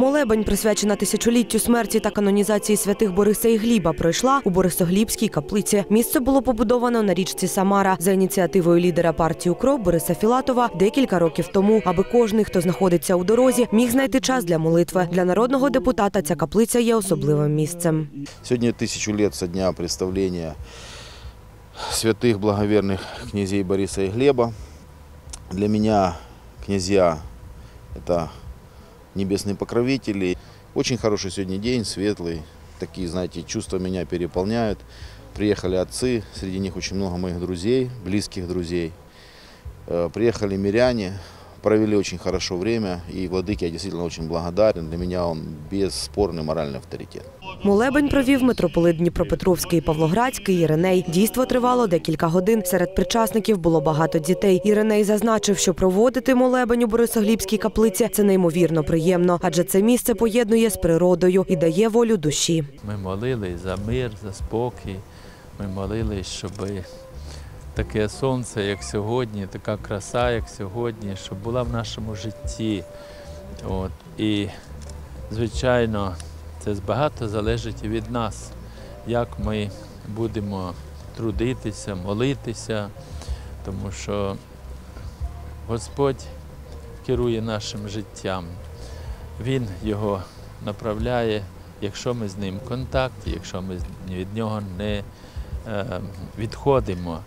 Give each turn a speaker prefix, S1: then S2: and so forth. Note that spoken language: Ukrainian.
S1: Молебень, присвячена тисячоліттю смерті та канонізації святих Бориса і Гліба, пройшла у Борисоглібській каплиці. Місце було побудовано на річці Самара за ініціативою лідера партії «Укроп» Бориса Філатова декілька років тому, аби кожний, хто знаходиться у дорозі, міг знайти час для молитви. Для народного депутата ця каплиця є особливим місцем.
S2: Сегодня тысячу лет со дня представления святых благоверных князей Бориса и Глеба. Для меня князья – это небесные покровители. Очень хороший сегодня день, светлый. Такие, знаете, чувства меня переполняют. Приехали отцы, среди них очень много моих друзей, близких друзей. Э, Приехали миряне, провели очень хорошо время. И Владыке я действительно очень благодарен. Для меня он бесспорный моральный авторитет.
S1: Молебень провів митрополит Дніпропетровський і Павлоградський Іриней. Дійство тривало декілька годин. Серед причасників було багато дітей. Іриней зазначив, що проводити молебень у Борисоглібській каплиці це неймовірно приємно, адже це місце поєднує з природою і дає волю душі.
S3: Ми молились за мир, за спокій. Ми молились, щоб таке сонце, як сьогодні, така краса, як сьогодні, щоб була в нашому житті. От. І, звичайно, це багато залежить від нас, як ми будемо трудитися, молитися, тому що Господь керує нашим життям. Він його направляє, якщо ми з ним в контакті, якщо ми від нього не е, відходимо.